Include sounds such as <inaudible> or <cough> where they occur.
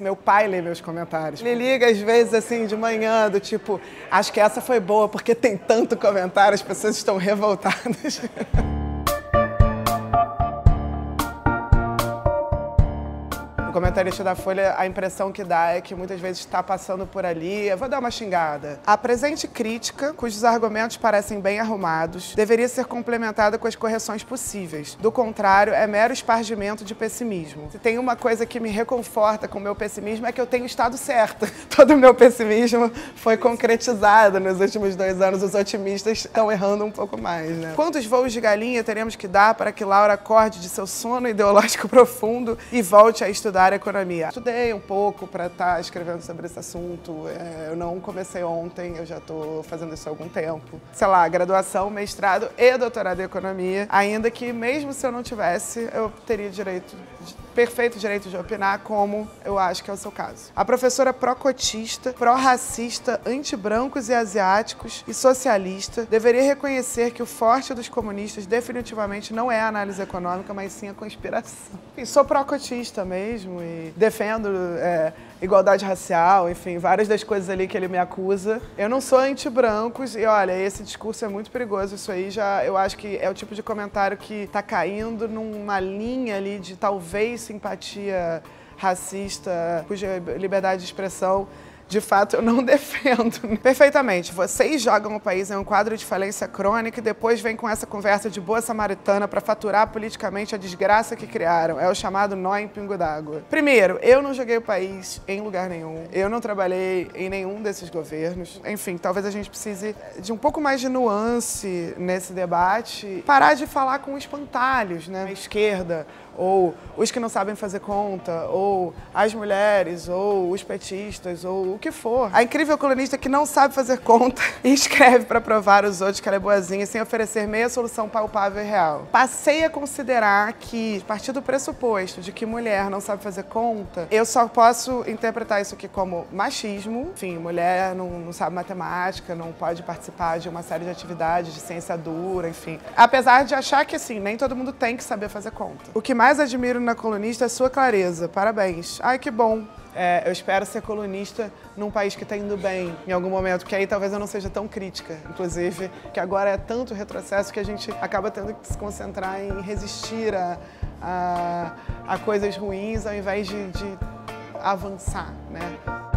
Meu pai lê meus comentários. Ele liga às vezes assim de manhã, do tipo, acho que essa foi boa porque tem tanto comentário, as pessoas estão revoltadas. <laughs> O comentarista da Folha, a impressão que dá é que muitas vezes está passando por ali. Eu vou dar uma xingada. A presente crítica, cujos argumentos parecem bem arrumados, deveria ser complementada com as correções possíveis. Do contrário, é mero espargimento de pessimismo. Se tem uma coisa que me reconforta com o meu pessimismo é que eu tenho estado certa. <laughs> Todo o meu pessimismo foi concretizado nos últimos dois anos. Os otimistas estão errando um pouco mais, né? Quantos voos de galinha teremos que dar para que Laura acorde de seu sono ideológico <laughs> profundo e volte a estudar estudar economia. Estudei um pouco para estar tá escrevendo sobre esse assunto. É, eu não comecei ontem, eu já estou fazendo isso há algum tempo. Sei lá, graduação, mestrado e doutorado em economia. Ainda que mesmo se eu não tivesse, eu teria direito perfeito direito de opinar, como eu acho que é o seu caso. A professora pró-cotista, pró-racista, anti-brancos e asiáticos e socialista deveria reconhecer que o forte dos comunistas definitivamente não é a análise econômica, mas sim a conspiração. Enfim, sou pró-cotista mesmo e defendo é, igualdade racial, enfim, várias das coisas ali que ele me acusa. Eu não sou anti-brancos e olha, esse discurso é muito perigoso. Isso aí já, eu acho que é o tipo de comentário que está caindo numa linha ali de talvez simpatia racista, cuja liberdade de expressão de fato, eu não <laughs> defendo. Perfeitamente. Vocês jogam o país em um quadro de falência crônica e depois vêm com essa conversa de boa samaritana para faturar politicamente a desgraça que criaram. É o chamado nó em pingo d'água. Primeiro, eu não joguei o país em lugar nenhum. Eu não trabalhei em nenhum desses governos. Enfim, talvez a gente precise de um pouco mais de nuance nesse debate. Parar de falar com espantalhos, né? A esquerda, ou os que não sabem fazer conta, ou as mulheres, ou os petistas, ou o que for. A incrível colunista que não sabe fazer conta <laughs> e escreve para provar os outros que ela é boazinha sem oferecer meia solução palpável e real. Passei a considerar que, a partir do pressuposto de que mulher não sabe fazer conta, eu só posso interpretar isso aqui como machismo. Enfim, mulher não, não sabe matemática, não pode participar de uma série de atividades de ciência dura, enfim. Apesar de achar que, assim, nem todo mundo tem que saber fazer conta. O que mais admiro na colunista é sua clareza. Parabéns. Ai, que bom. É, eu espero ser colunista num país que está indo bem em algum momento, que aí talvez eu não seja tão crítica, inclusive, que agora é tanto retrocesso que a gente acaba tendo que se concentrar em resistir a, a, a coisas ruins ao invés de, de avançar, né?